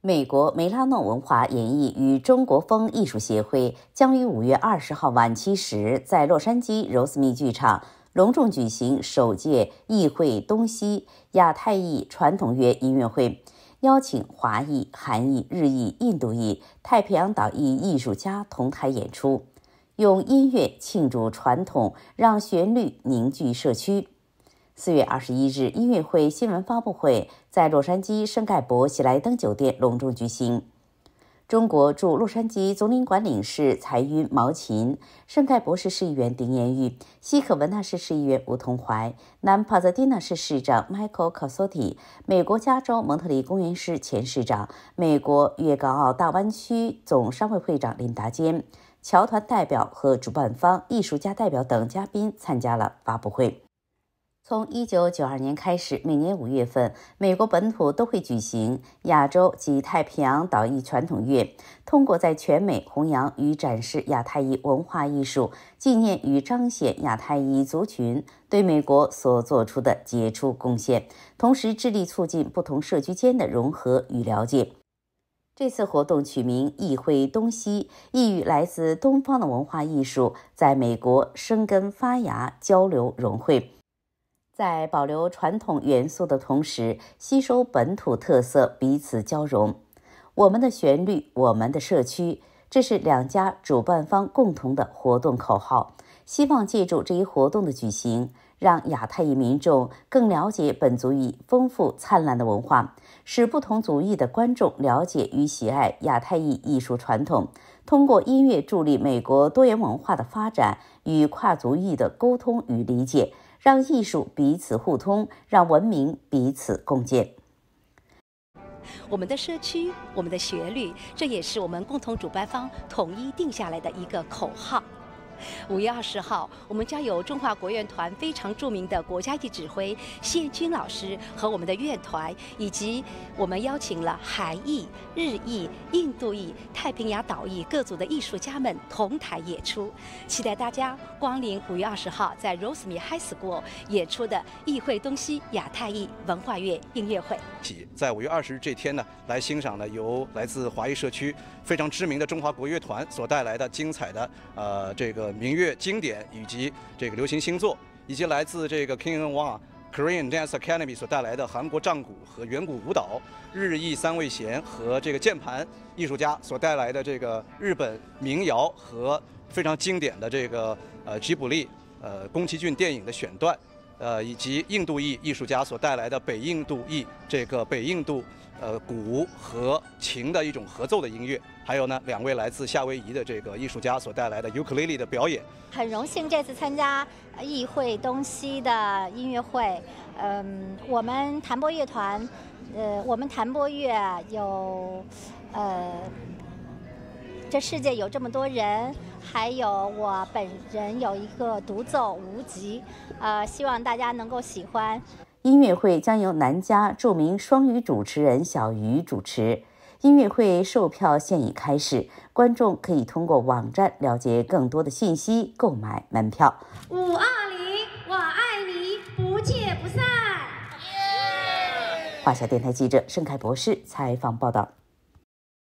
美国梅拉诺文化演艺与中国风艺术协会将于五月二十号晚七时，在洛杉矶柔斯密剧场隆重举行首届议会东西亚太裔传统乐音乐会，邀请华裔、韩裔、日裔、印度裔、太平洋岛裔艺术家同台演出，用音乐庆祝传统，让旋律凝聚社区。四月二十一日，音乐会新闻发布会在洛杉矶圣盖博喜来登酒店隆重举行。中国驻洛杉矶总领馆领事财晕毛琴、圣盖博市市议员丁延玉、西可文纳市市议员吴同怀、南帕泽蒂纳市市长 Michael Casotti、美国加州蒙特利公园市前市长、美国粤港澳大湾区总商会会长林达坚、侨团代表和主办方艺术家代表等嘉宾参加了发布会。从一九九二年开始，每年五月份，美国本土都会举行亚洲及太平洋岛裔传统月。通过在全美弘扬与展示亚太裔文化艺术，纪念与彰显亚太裔族群对美国所做出的杰出贡献，同时致力促进不同社区间的融合与了解。这次活动取名“议会东西”，意欲来自东方的文化艺术在美国生根发芽、交流融汇。在保留传统元素的同时，吸收本土特色，彼此交融。我们的旋律，我们的社区，这是两家主办方共同的活动口号。希望借助这一活动的举行，让亚太裔民众更了解本族裔丰富灿烂的文化，使不同族裔的观众了解与喜爱亚太裔艺术传统，通过音乐助力美国多元文化的发展与跨族裔的沟通与理解。让艺术彼此互通，让文明彼此共建。我们的社区，我们的学律，这也是我们共同主办方统一定下来的一个口号。五月二十号，我们将有中华国乐团非常著名的国家级指挥谢军老师和我们的乐团，以及我们邀请了韩裔、日裔、印度裔、太平洋岛裔各族的艺术家们同台演出，期待大家光临五月二十号在 Roseme High School 演出的议会东西亚太裔文化乐音乐会。在五月二十日这天呢，来欣赏呢由来自华裔社区非常知名的中华国乐团所带来的精彩的呃这个。民乐经典以及这个流行星座，以及来自这个 King and Wang Korean Dance Academy 所带来的韩国战鼓和远古舞蹈，日裔三位弦和这个键盘艺术家所带来的这个日本民谣和非常经典的这个呃吉卜力呃宫崎骏电影的选段，呃以及印度裔艺术家所带来的北印度裔这个北印度。呃，鼓和琴的一种合奏的音乐，还有呢，两位来自夏威夷的这个艺术家所带来的尤克里里的表演。很荣幸这次参加议会东西的音乐会。嗯，我们弹拨乐团，呃，我们弹拨乐有，呃，这世界有这么多人，还有我本人有一个独奏无极，呃，希望大家能够喜欢。音乐会将由南加著名双语主持人小鱼主持。音乐会售票现已开始，观众可以通过网站了解更多的信息，购买门票。五二零，我爱你，不见不散。华夏电台记者盛凯博士采访报道。